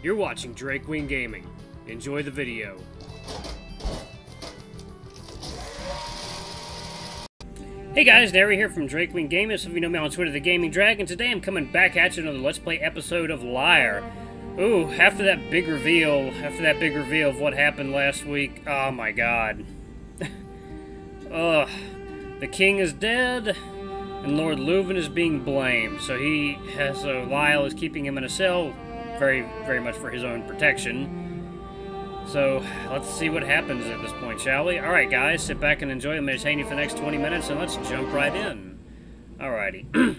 You're watching Drake Drakewing Gaming. Enjoy the video. Hey guys, Derry here from Drake Drakewing Gaming. Some of you know me on Twitter, The Gaming Dragon. Today I'm coming back at you another Let's Play episode of Lyre. Ooh, after that big reveal, after that big reveal of what happened last week, oh my god. Ugh. The king is dead, and Lord Luvun is being blamed. So he has, so Lyall is keeping him in a cell, very, very much for his own protection. So let's see what happens at this point, shall we? All right, guys, sit back and enjoy. Entertain you for the next 20 minutes, and let's jump right in. All righty.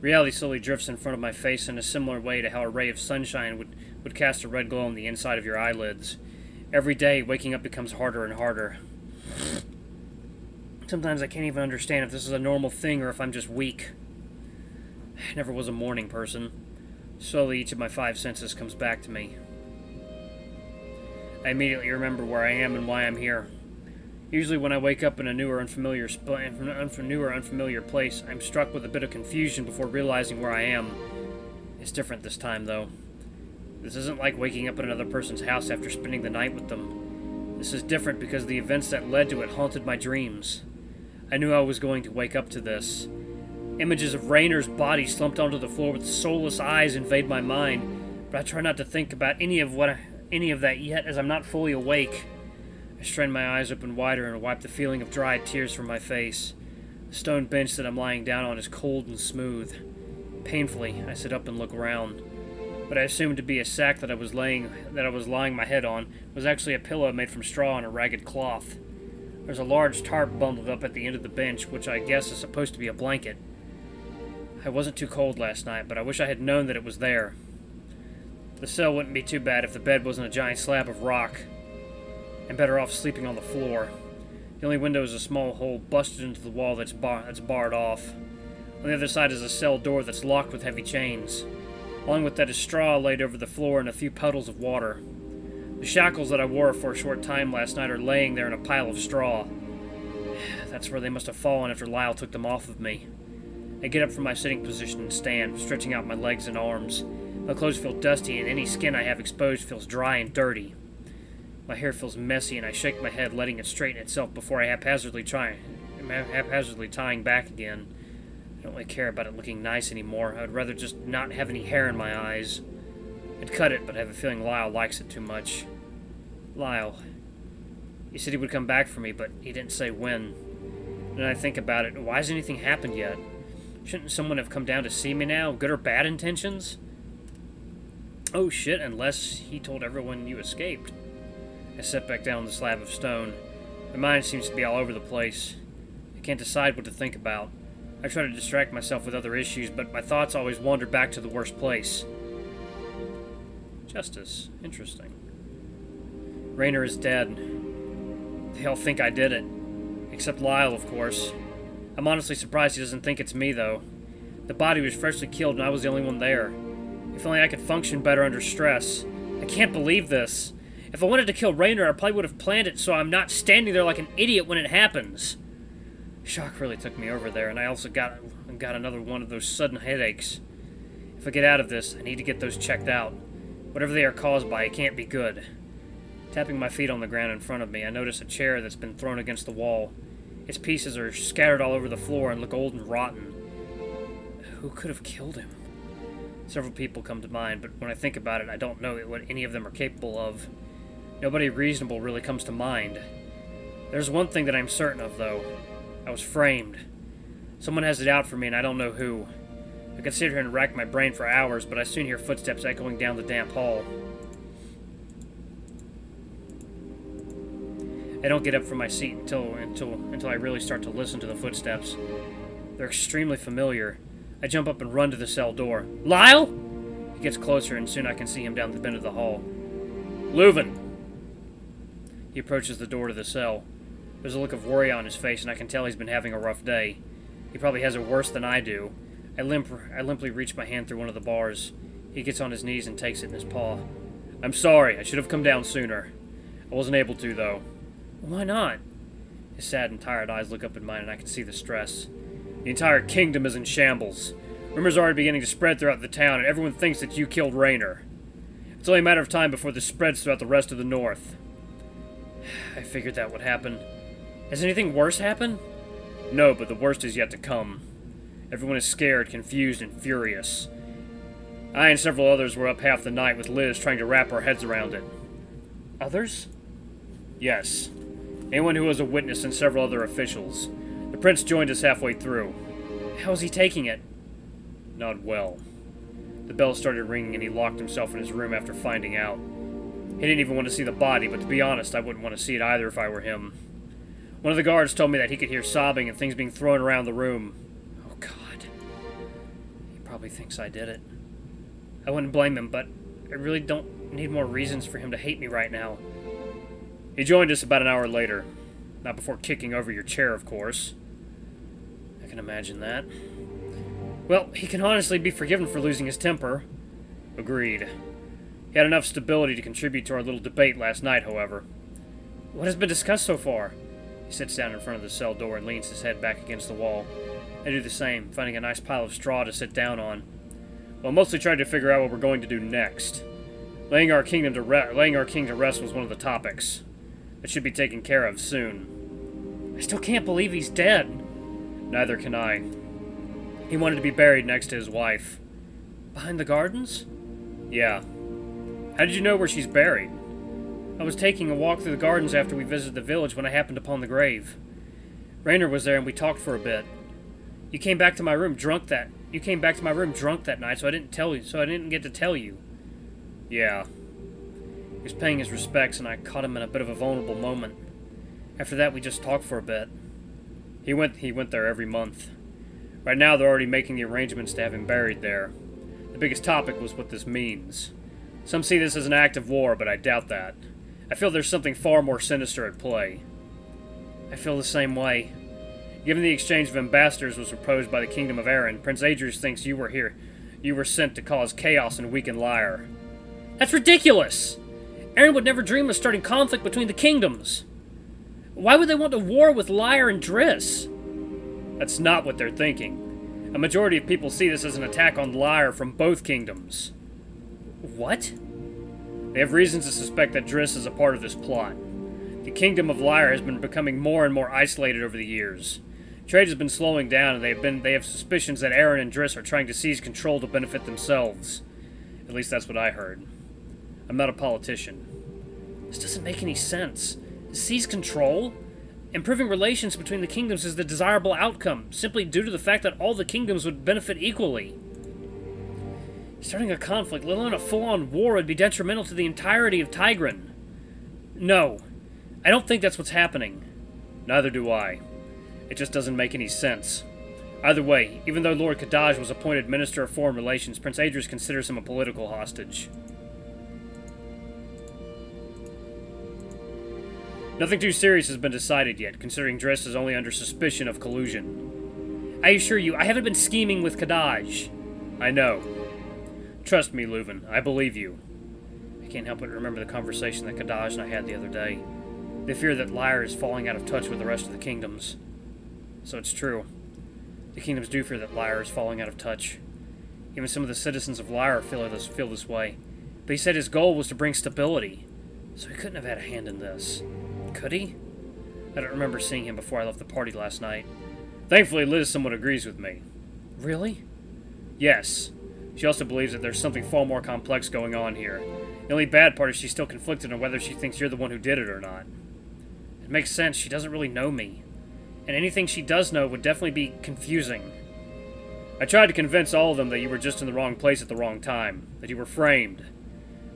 Reality slowly drifts in front of my face in a similar way to how a ray of sunshine would, would cast a red glow on the inside of your eyelids. Every day, waking up becomes harder and harder. Sometimes I can't even understand if this is a normal thing or if I'm just weak. I never was a morning person. Slowly, each of my five senses comes back to me. I immediately remember where I am and why I'm here. Usually when I wake up in a new or unfamiliar new or unfamiliar place, I'm struck with a bit of confusion before realizing where I am. It's different this time, though. This isn't like waking up in another person's house after spending the night with them. This is different because the events that led to it haunted my dreams. I knew I was going to wake up to this. Images of Raynar's body slumped onto the floor with soulless eyes invade my mind, but I try not to think about any of what any of that yet, as I'm not fully awake. I strain my eyes open wider and wipe the feeling of dried tears from my face. The stone bench that I'm lying down on is cold and smooth. Painfully, I sit up and look around. What I assumed to be a sack that I was laying that I was lying my head on was actually a pillow made from straw and a ragged cloth. There's a large tarp bundled up at the end of the bench, which I guess is supposed to be a blanket. I wasn't too cold last night, but I wish I had known that it was there. The cell wouldn't be too bad if the bed wasn't a giant slab of rock. I'm better off sleeping on the floor. The only window is a small hole busted into the wall that's, bar that's barred off. On the other side is a cell door that's locked with heavy chains. Along with that is straw laid over the floor and a few puddles of water. The shackles that I wore for a short time last night are laying there in a pile of straw. That's where they must have fallen after Lyall took them off of me. I get up from my sitting position and stand, stretching out my legs and arms. My clothes feel dusty, and any skin I have exposed feels dry and dirty. My hair feels messy, and I shake my head, letting it straighten itself before I haphazardly try, haphazardly tying back again. I don't really care about it looking nice anymore. I'd rather just not have any hair in my eyes. I'd cut it, but I have a feeling Lyall likes it too much. Lyall. He said he would come back for me, but he didn't say when. And I think about it, why has anything happened yet? Shouldn't someone have come down to see me now? Good or bad intentions? Oh shit, unless he told everyone you escaped. I sit back down on the slab of stone. My mind seems to be all over the place. I can't decide what to think about. I try to distract myself with other issues, but my thoughts always wander back to the worst place. Justice. Interesting. Raynar is dead. They all think I did it. Except Lyall, of course. I'm honestly surprised he doesn't think it's me, though. The body was freshly killed and I was the only one there. If only I could function better under stress. I can't believe this. If I wanted to kill Raynar, I probably would have planned it so I'm not standing there like an idiot when it happens. Shock really took me over there, and I also got got another one of those sudden headaches. If I get out of this, I need to get those checked out. Whatever they are caused by, it can't be good. Tapping my feet on the ground in front of me, I notice a chair that's been thrown against the wall. Its pieces are scattered all over the floor and look old and rotten. Who could have killed him? Several people come to mind, but when I think about it, I don't know what any of them are capable of. Nobody reasonable really comes to mind. There's one thing that I'm certain of, though. I was framed. Someone has it out for me, and I don't know who. I could sit here and rack my brain for hours, but I soon hear footsteps echoing down the damp hall. I don't get up from my seat until until until I really start to listen to the footsteps. They're extremely familiar. I jump up and run to the cell door. Lyall? He gets closer, and soon I can see him down the bend of the hall. Luvun! He approaches the door to the cell. There's a look of worry on his face, and I can tell he's been having a rough day. He probably has it worse than I do. I, limp, I limply reach my hand through one of the bars. He gets on his knees and takes it in his paw. I'm sorry, I should have come down sooner. I wasn't able to, though. Why not? His sad and tired eyes look up at mine, and I can see the stress. The entire kingdom is in shambles. Rumors are already beginning to spread throughout the town, and everyone thinks that you killed Raynar. It's only a matter of time before this spreads throughout the rest of the North. I figured that would happen. Has anything worse happened? No, but the worst is yet to come. Everyone is scared, confused, and furious. I and several others were up half the night with Liz trying to wrap our heads around it. Others? Yes. Anyone who was a witness and several other officials. The prince joined us halfway through. How is he taking it? Not well. The bell started ringing and he locked himself in his room after finding out. He didn't even want to see the body, but to be honest, I wouldn't want to see it either if I were him. One of the guards told me that he could hear sobbing and things being thrown around the room. Oh, God. He probably thinks I did it. I wouldn't blame him, but I really don't need more reasons for him to hate me right now. He joined us about an hour later. Not before kicking over your chair, of course. I can imagine that. Well, he can honestly be forgiven for losing his temper. Agreed. He had enough stability to contribute to our little debate last night, however. What has been discussed so far? He sits down in front of the cell door and leans his head back against the wall. I do the same, finding a nice pile of straw to sit down on. Well, mostly trying to figure out what we're going to do next. Laying our kingdom to laying our king to rest was one of the topics. It should be taken care of soon. I still can't believe he's dead. Neither can I. He wanted to be buried next to his wife. Behind the gardens? Yeah. How did you know where she's buried? I was taking a walk through the gardens after we visited the village when I happened upon the grave. Raynar was there and we talked for a bit. You came back to my room drunk that you came back to my room drunk that night, so I didn't tell you so I didn't get to tell you. Yeah. He was paying his respects and I caught him in a bit of a vulnerable moment. After that we just talked for a bit. He went he went there every month. Right now they're already making the arrangements to have him buried there. The biggest topic was what this means. Some see this as an act of war, but I doubt that. I feel there's something far more sinister at play. I feel the same way. Given the exchange of ambassadors was proposed by the Kingdom of Erin, Prince Adrius thinks you were here. You were sent to cause chaos and weaken Lyre. That's ridiculous! Erin would never dream of starting conflict between the kingdoms. Why would they want a war with Lyre and Driss? That's not what they're thinking. A majority of people see this as an attack on Lyre from both kingdoms. What? They have reasons to suspect that Driss is a part of this plot. The Kingdom of Lyre has been becoming more and more isolated over the years. Trade has been slowing down, and they have been they have suspicions that Erin and Driss are trying to seize control to benefit themselves. At least that's what I heard. I'm not a politician. This doesn't make any sense. Seize control? Improving relations between the kingdoms is the desirable outcome, simply due to the fact that all the kingdoms would benefit equally. Starting a conflict, let alone a full-on war, would be detrimental to the entirety of Tigran. No. I don't think that's what's happening. Neither do I. It just doesn't make any sense. Either way, even though Lord Kadaj was appointed Minister of Foreign Relations, Prince Adrius considers him a political hostage. Nothing too serious has been decided yet, considering Driss is only under suspicion of collusion. I assure you, I haven't been scheming with Kadaj. I know. Trust me, Luvun. I believe you. I can't help but remember the conversation that Kadaj and I had the other day. They fear that Lyre is falling out of touch with the rest of the kingdoms. So it's true. The kingdoms do fear that Lyre is falling out of touch. Even some of the citizens of Lyre feel this, feel this way. But he said his goal was to bring stability. So he couldn't have had a hand in this. Could he? I don't remember seeing him before I left the party last night. Thankfully, Liz somewhat agrees with me. Really? Yes. She also believes that there's something far more complex going on here. The only bad part is she's still conflicted on whether she thinks you're the one who did it or not. It makes sense, she doesn't really know me. And anything she does know would definitely be confusing. I tried to convince all of them that you were just in the wrong place at the wrong time, that you were framed.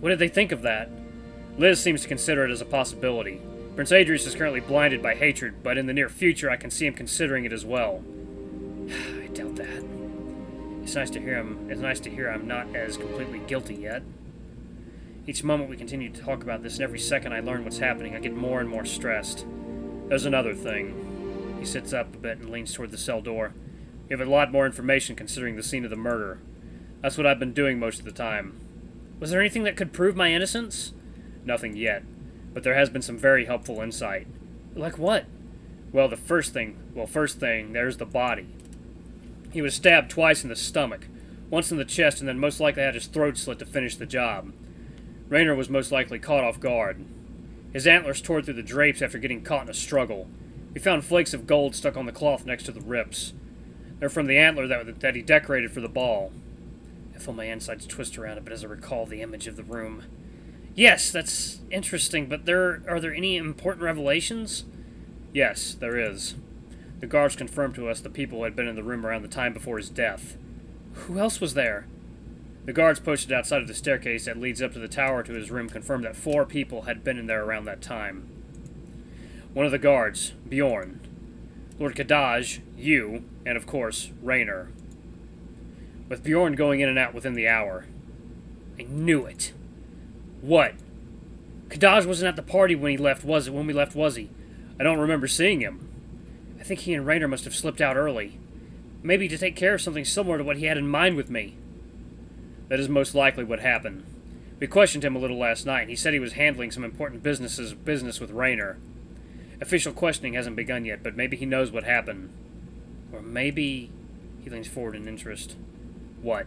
What did they think of that? Liz seems to consider it as a possibility. Prince Adrius is currently blinded by hatred, but in the near future I can see him considering it as well. I doubt that. It's nice to hear him. It's nice to hear I'm not as completely guilty yet. Each moment we continue to talk about this, and every second I learn what's happening, I get more and more stressed. There's another thing. He sits up a bit and leans toward the cell door. We have a lot more information considering the scene of the murder. That's what I've been doing most of the time. Was there anything that could prove my innocence? Nothing yet, but there has been some very helpful insight. Like what? Well, the first thing, well, first thing, there's the body. He was stabbed twice in the stomach, once in the chest, and then most likely had his throat slit to finish the job. Raynar was most likely caught off guard. His antlers tore through the drapes after getting caught in a struggle. We found flakes of gold stuck on the cloth next to the rips. They're from the antler that, that he decorated for the ball. I feel my insides twist around a bit as I recall the image of the room. Yes, that's interesting, but there are there any important revelations? Yes, there is. The guards confirmed to us the people had been in the room around the time before his death. Who else was there? The guards posted outside of the staircase that leads up to the tower to his room confirmed that four people had been in there around that time. One of the guards, Bjorn, Lord Kadaj, you, and of course, Raynar. With Bjorn going in and out within the hour. I knew it. What? Kadaj wasn't at the party when he left, was it? When we left, was he? I don't remember seeing him. I think he and Raynar must have slipped out early. Maybe to take care of something similar to what he had in mind with me. That is most likely what happened. We questioned him a little last night, and he said he was handling some important businesses business with Raynar. Official questioning hasn't begun yet, but maybe he knows what happened. Or maybe... He leans forward in interest. What?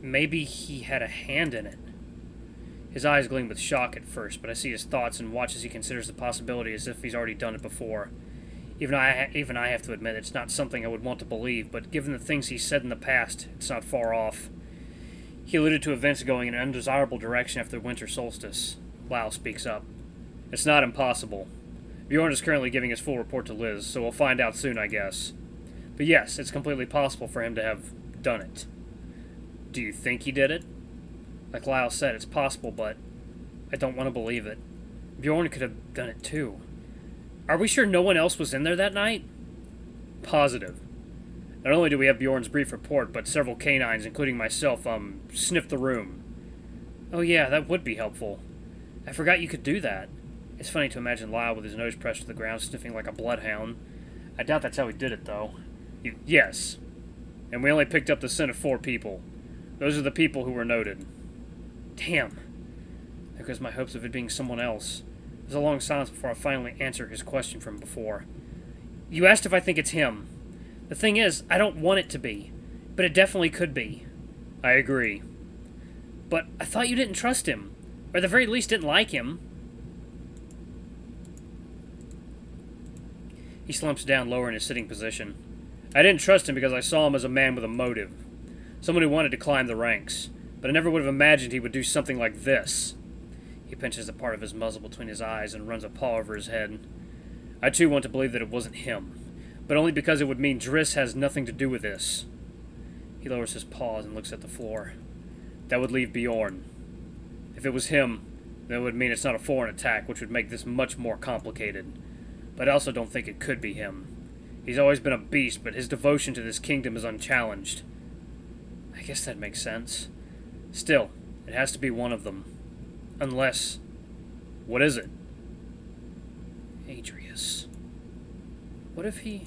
Maybe he had a hand in it. His eyes gleam with shock at first, but I see his thoughts and watch as he considers the possibility as if he's already done it before. Even I, even I have to admit it's not something I would want to believe, but given the things he said in the past, it's not far off. He alluded to events going in an undesirable direction after the winter solstice. Lau speaks up. It's not impossible. Bjorn is currently giving his full report to Liz, so we'll find out soon, I guess. But yes, it's completely possible for him to have done it. Do you think he did it? Like Lyall said, it's possible, but I don't want to believe it. Bjorn could have done it too. Are we sure no one else was in there that night? Positive. Not only do we have Bjorn's brief report, but several canines, including myself, um, sniffed the room. Oh yeah, that would be helpful. I forgot you could do that. It's funny to imagine Lyall with his nose pressed to the ground, sniffing like a bloodhound. I doubt that's how he did it, though. You, yes. And we only picked up the scent of four people. Those are the people who were noted. Damn. There goes my hopes of it being someone else. There's a long silence before I finally answer his question from before. You asked if I think it's him. The thing is, I don't want it to be, but it definitely could be. I agree. But I thought you didn't trust him, or at the very least didn't like him. He slumps down lower in his sitting position. I didn't trust him because I saw him as a man with a motive. Someone who wanted to climb the ranks. But I never would have imagined he would do something like this. He pinches a part of his muzzle between his eyes and runs a paw over his head. I too want to believe that it wasn't him, but only because it would mean Driss has nothing to do with this. He lowers his paws and looks at the floor. That would leave Bjorn. If it was him, that would mean it's not a foreign attack, which would make this much more complicated. But I also don't think it could be him. He's always been a beast, but his devotion to this kingdom is unchallenged. I guess that makes sense. Still, it has to be one of them. Unless... What is it? Adrius. What if he...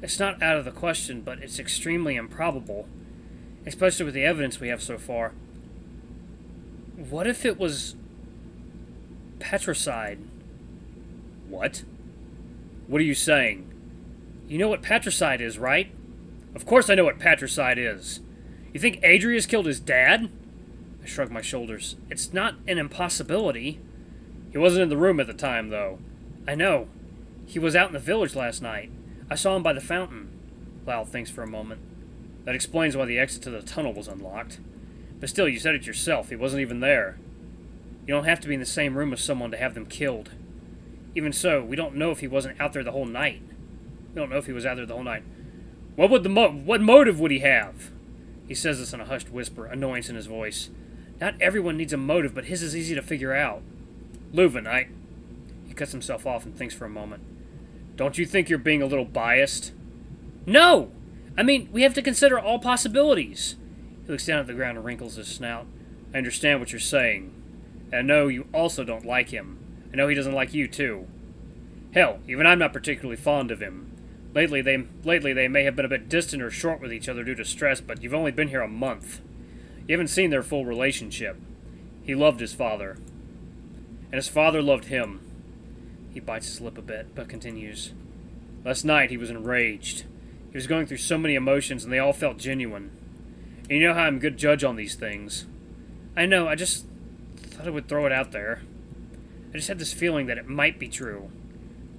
It's not out of the question, but it's extremely improbable. Especially with the evidence we have so far. What if it was... Patricide? What? What are you saying? You know what patricide is, right? Of course I know what patricide is. You think Adrius killed his dad? I shrug my shoulders. It's not an impossibility. He wasn't in the room at the time, though. I know. He was out in the village last night. I saw him by the fountain. Lyall thinks for a moment. That explains why the exit to the tunnel was unlocked. But still, you said it yourself. He wasn't even there. You don't have to be in the same room with someone to have them killed. Even so, we don't know if he wasn't out there the whole night. We don't know if he was out there the whole night. What would the mo what motive would he have? He says this in a hushed whisper, annoyance in his voice. Not everyone needs a motive, but his is easy to figure out. Luvun, I... He cuts himself off and thinks for a moment. Don't you think you're being a little biased? No! I mean, we have to consider all possibilities. He looks down at the ground and wrinkles his snout. I understand what you're saying. And I know you also don't like him. I know he doesn't like you, too. Hell, even I'm not particularly fond of him. Lately they, lately, they may have been a bit distant or short with each other due to stress, but you've only been here a month. You haven't seen their full relationship. He loved his father. And his father loved him. He bites his lip a bit, but continues. Last night he was enraged. He was going through so many emotions, and they all felt genuine. And you know how I'm a good judge on these things. I know, I just thought I would throw it out there. I just had this feeling that it might be true.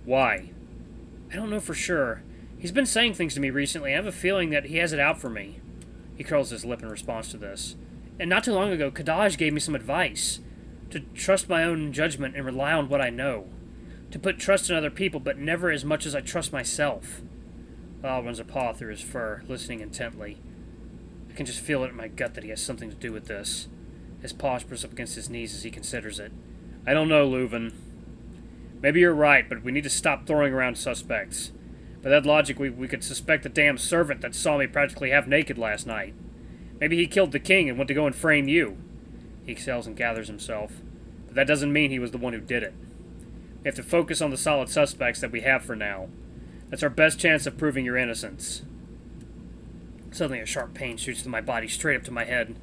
Why? I don't know for sure. He's been saying things to me recently. I have a feeling that he has it out for me. He curls his lip in response to this. And not too long ago, Kadaj gave me some advice. To trust my own judgment and rely on what I know. To put trust in other people, but never as much as I trust myself. Ah, Lyall runs a paw through his fur, listening intently. I can just feel it in my gut that he has something to do with this. His paw press up against his knees as he considers it. I don't know, Luvun. Maybe you're right, but we need to stop throwing around suspects. By that logic, we, we could suspect the damn servant that saw me practically half naked last night. Maybe he killed the king and went to go and frame you. He exhales and gathers himself. But that doesn't mean he was the one who did it. We have to focus on the solid suspects that we have for now. That's our best chance of proving your innocence. Suddenly a sharp pain shoots through my body straight up to my head.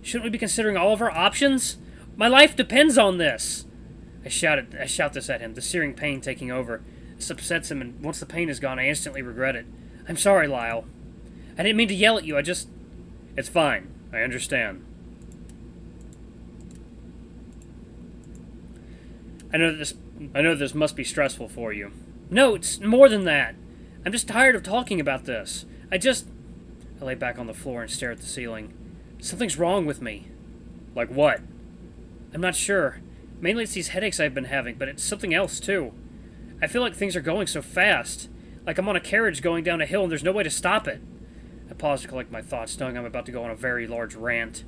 Shouldn't we be considering all of our options? My life depends on this! I shout, it, I shout this at him, the searing pain taking over. This upsets him, and once the pain is gone, I instantly regret it. I'm sorry, Lyall. I didn't mean to yell at you, I just... It's fine. I understand. I know this I know this must be stressful for you. No, it's more than that. I'm just tired of talking about this. I just I lay back on the floor and stare at the ceiling. Something's wrong with me. Like what? I'm not sure. Mainly it's these headaches I've been having, but it's something else too. I feel like things are going so fast. Like I'm on a carriage going down a hill and there's no way to stop it. I pause to collect my thoughts, knowing I'm about to go on a very large rant.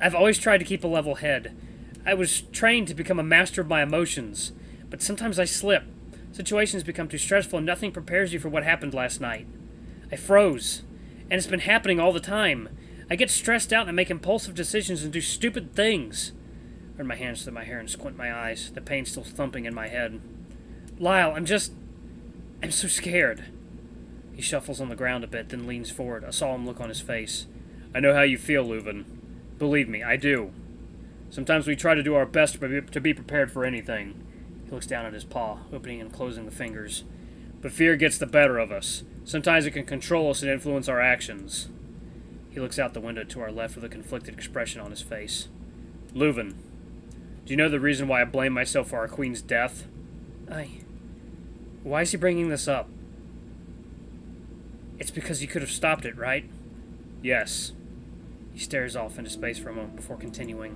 I've always tried to keep a level head. I was trained to become a master of my emotions, but sometimes I slip. Situations become too stressful and nothing prepares you for what happened last night. I froze, and it's been happening all the time. I get stressed out and make impulsive decisions and do stupid things. Run my hands through my hair and squint my eyes, the pain still thumping in my head. Lyall, I'm just... I'm so scared. He shuffles on the ground a bit, then leans forward, a solemn look on his face. I know how you feel, Luvun. Believe me, I do. Sometimes we try to do our best to be prepared for anything. He looks down at his paw, opening and closing the fingers. But fear gets the better of us. Sometimes it can control us and influence our actions. He looks out the window to our left with a conflicted expression on his face. Luvun, do you know the reason why I blame myself for our queen's death? I... Why is he bringing this up? It's because you could have stopped it, right? Yes. He stares off into space for a moment before continuing.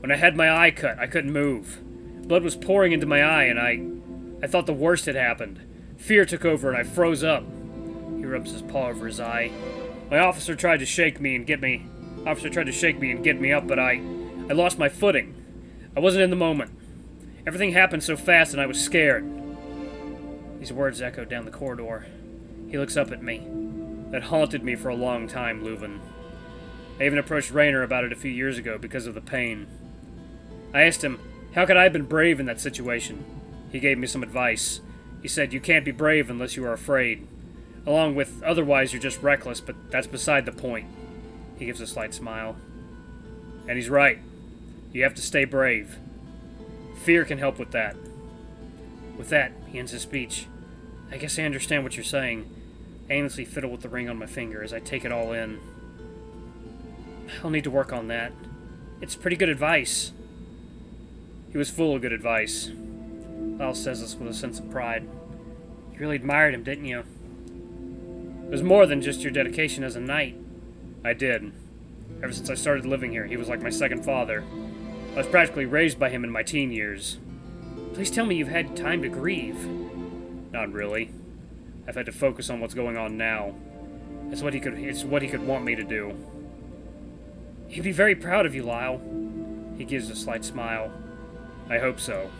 When I had my eye cut, I couldn't move. Blood was pouring into my eye, and I... I thought the worst had happened. Fear took over, and I froze up. He rubs his paw over his eye. My officer tried to shake me and get me... Officer tried to shake me and get me up, but I... I lost my footing. I wasn't in the moment. Everything happened so fast, and I was scared. These words echoed down the corridor. He looks up at me. That haunted me for a long time, Luvun. I even approached Raynar about it a few years ago because of the pain. I asked him, how could I have been brave in that situation? He gave me some advice. He said, you can't be brave unless you are afraid. Along with, otherwise you're just reckless, but that's beside the point. He gives a slight smile. And he's right. You have to stay brave. Fear can help with that. With that, he ends his speech. I guess I understand what you're saying. I aimlessly fiddle with the ring on my finger as I take it all in. I'll need to work on that. It's pretty good advice. He was full of good advice. Lyall says this with a sense of pride. You really admired him, didn't you? It was more than just your dedication as a knight. I did. Ever since I started living here, he was like my second father. I was practically raised by him in my teen years. Please tell me you've had time to grieve. Not really. I've had to focus on what's going on now. It's what he could it's what he could want me to do. He'd be very proud of you, Lyall. He gives a slight smile. I hope so.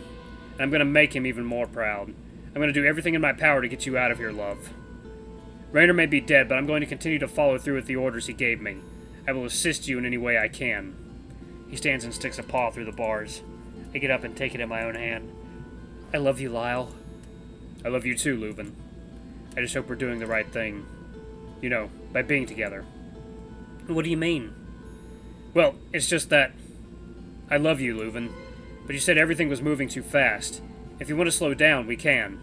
And I'm gonna make him even more proud. I'm gonna do everything in my power to get you out of here, love. Raynar may be dead, but I'm going to continue to follow through with the orders he gave me. I will assist you in any way I can. He stands and sticks a paw through the bars. I get up and take it in my own hand. I love you, Lyall. I love you too, Luvun. I just hope we're doing the right thing. You know, by being together. What do you mean? Well, it's just that... I love you, Luvun. But you said everything was moving too fast. If you want to slow down, we can.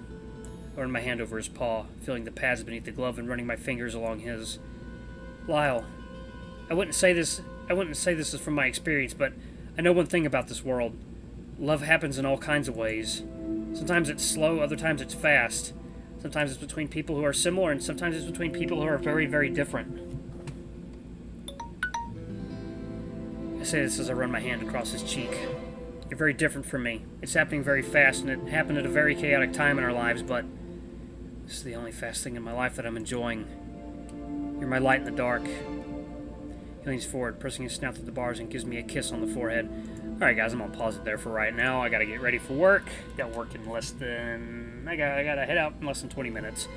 I run my hand over his paw, feeling the pads beneath the glove and running my fingers along his. Lyall, I wouldn't say this I wouldn't say this is from my experience, but I know one thing about this world. Love happens in all kinds of ways. Sometimes it's slow, other times it's fast. Sometimes it's between people who are similar, and sometimes it's between people who are very, very different. I say this as I run my hand across his cheek. You're very different from me. It's happening very fast, and it happened at a very chaotic time in our lives, but this is the only fast thing in my life that I'm enjoying. You're my light in the dark. He leans forward, pressing his snout to the bars, and gives me a kiss on the forehead. Alright, guys, I'm gonna pause it there for right now. I gotta get ready for work. Got work in less than. I, got, I gotta head out in less than 20 minutes.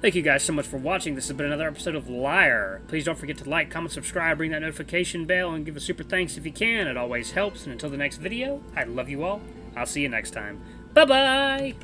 Thank you guys so much for watching. This has been another episode of Lyre. Please don't forget to like, comment, subscribe, ring that notification bell, and give a super thanks if you can. It always helps. And until the next video, I love you all. I'll see you next time. Bye bye!